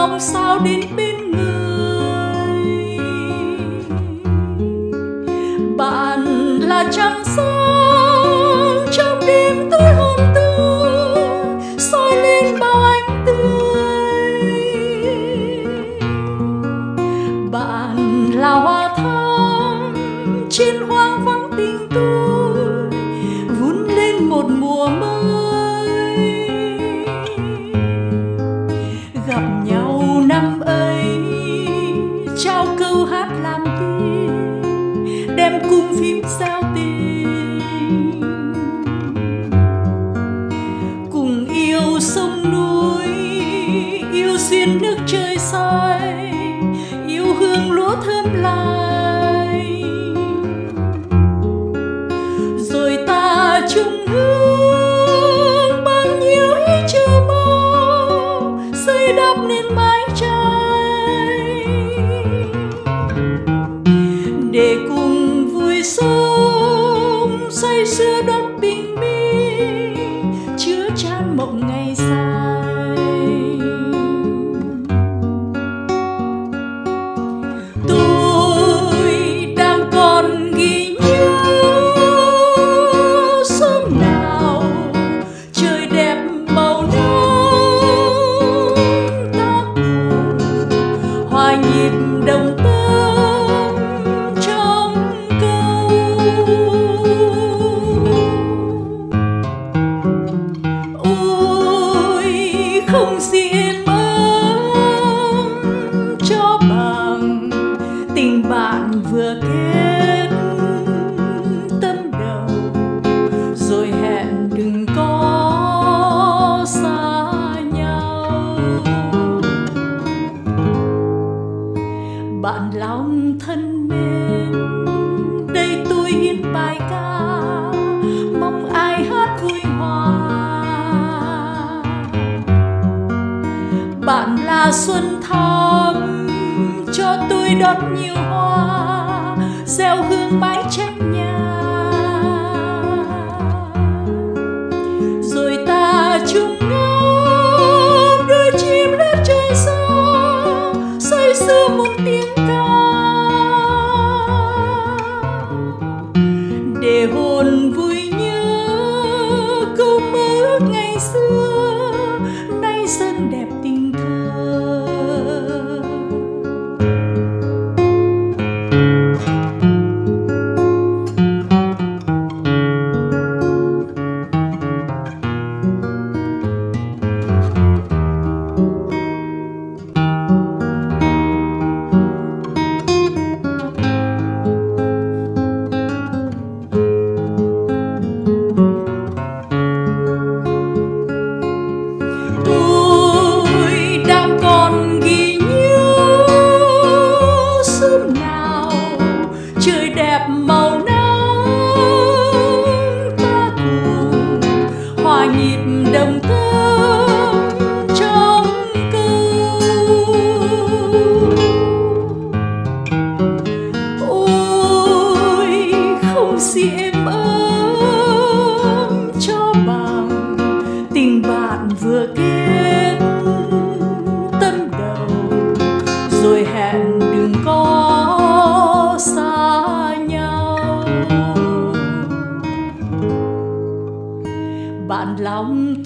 mong sao đến bên người. Bạn là trăng sáng trong đêm tối hôm tư soi lên bao anh tươi. Bạn là hoa thắm trên hoang vắng tình tôi sông núi yêu duyên nước trời xa bài ca. Mong ai hát vui hòa. Bạn là xuân thắm cho tôi đón nhiều hoa, gieo hương mái tranh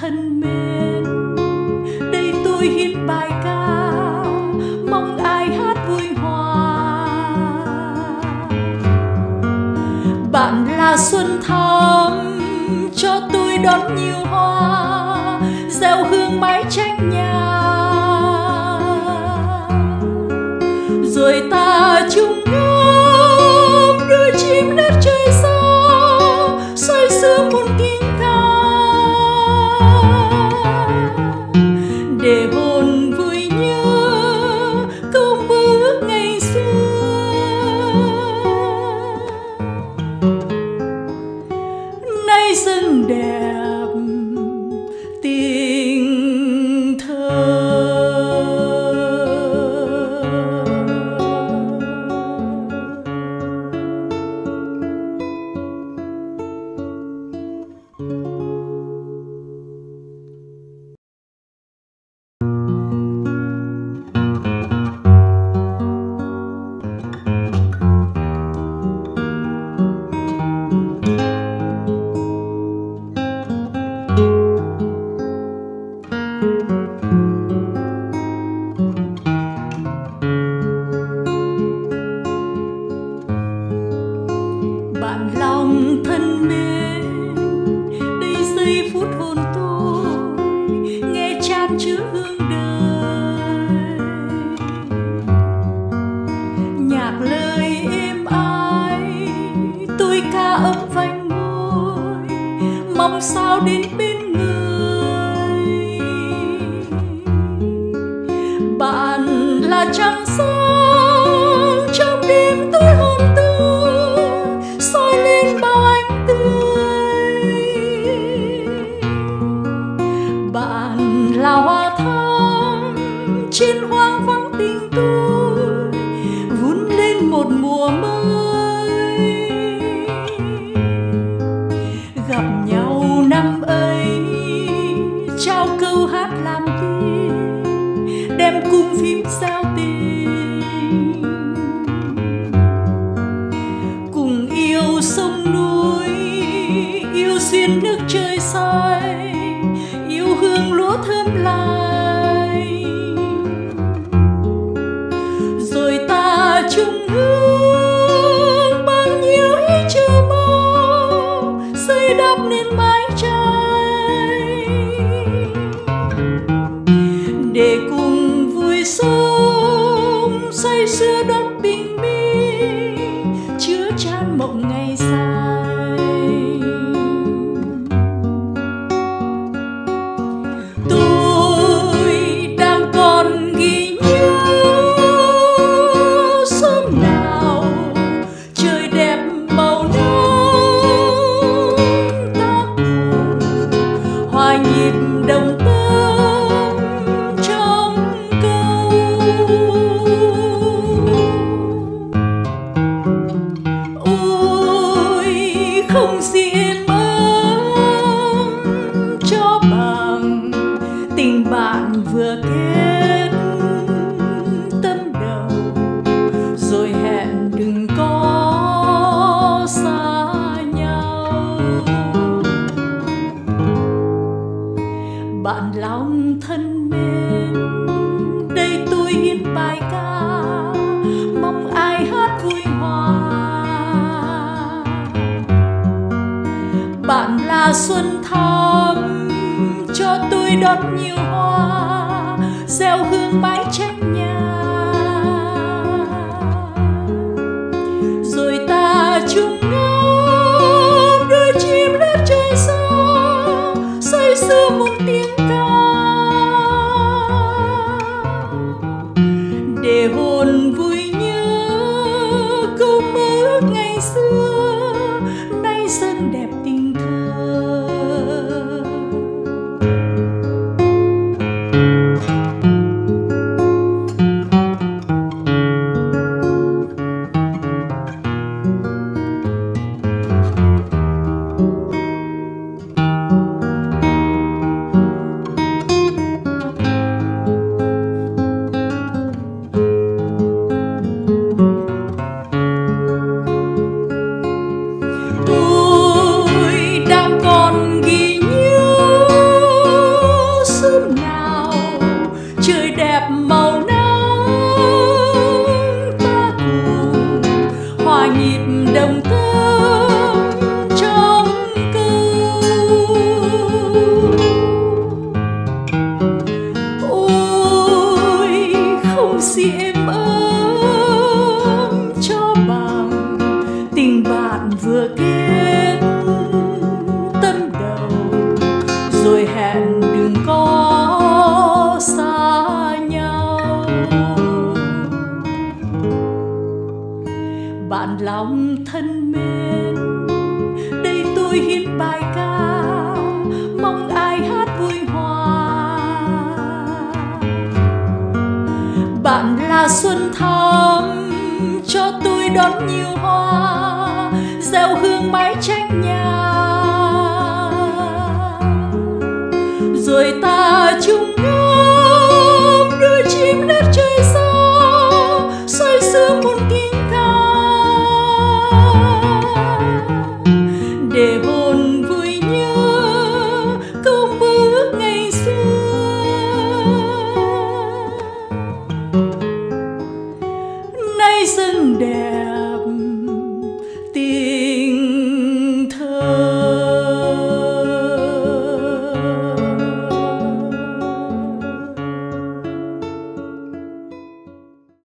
thân mong sao đến sông núi. the end. là xuân thắm cho tôi đón nhiều hoa gieo hương mãi tranh gieo hương mái tranh nhà. Rồi ta chung